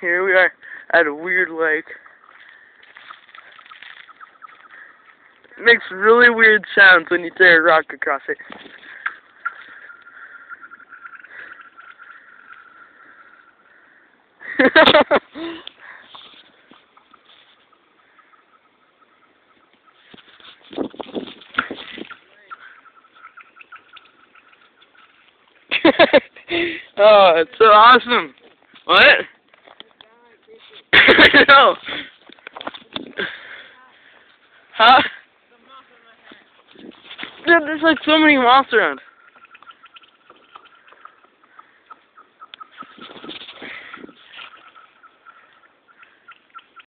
Here we are at a weird lake. It makes really weird sounds when you throw a rock across it. oh, it's so awesome. What? no. Huh? Dude, there's like so many moths around.